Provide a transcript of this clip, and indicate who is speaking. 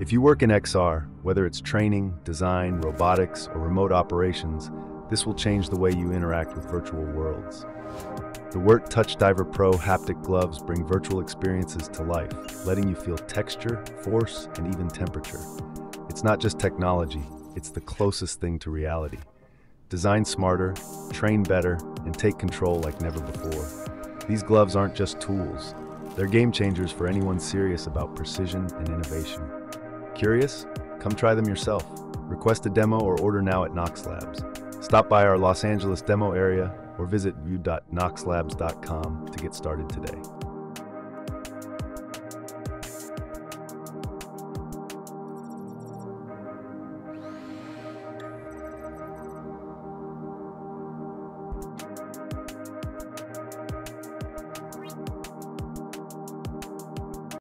Speaker 1: If you work in XR, whether it's training, design, robotics, or remote operations, this will change the way you interact with virtual worlds. The WEART TouchDIVER Pro haptic gloves bring virtual experiences to life, letting you feel texture, force, and even temperature. It's not just technology, it's the closest thing to reality. Design smarter, train better, and take control like never before. These gloves aren't just tools, they're game changers for anyone serious about precision and innovation. Curious? Come try them yourself. Request a demo or order now at Knox Labs. Stop by our Los Angeles demo area or visit view.knoxlabs.com to get started today.